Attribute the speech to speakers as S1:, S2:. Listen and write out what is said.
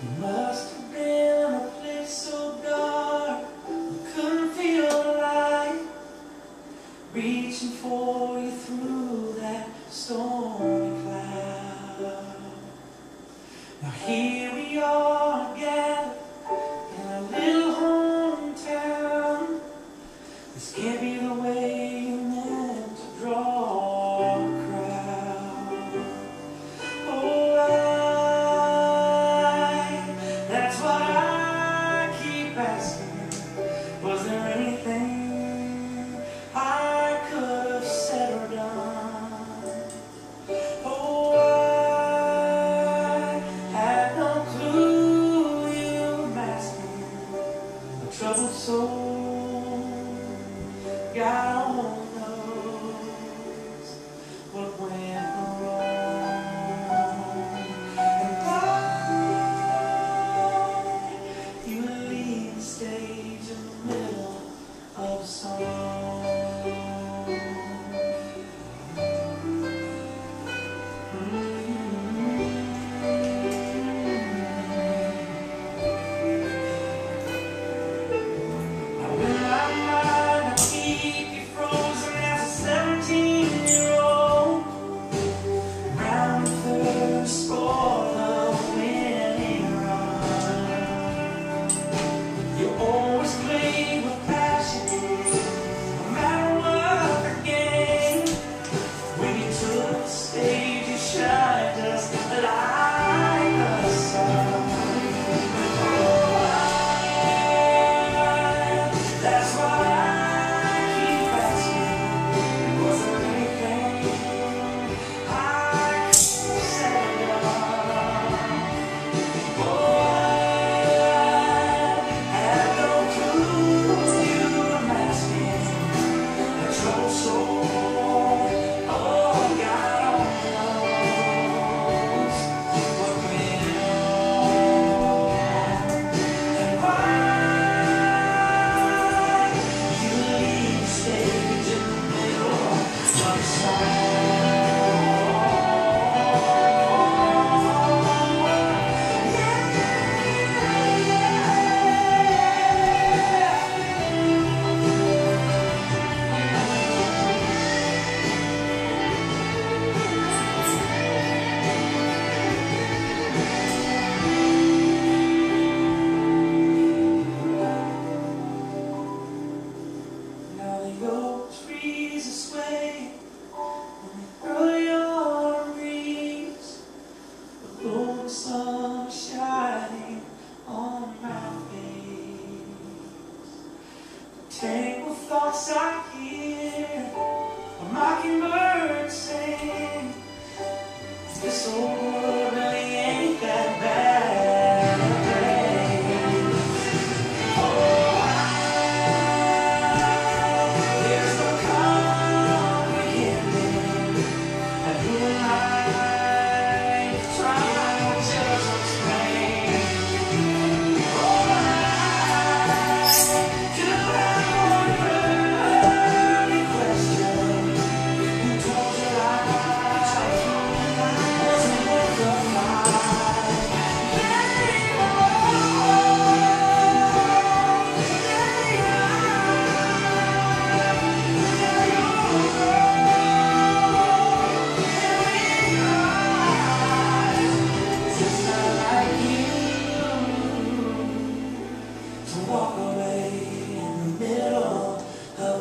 S1: It must have been a place so dark I couldn't feel the light Reaching for you through that stormy cloud. Now here we are. soul. God. Tangled thoughts I hear, a mockingbird sing. This old world.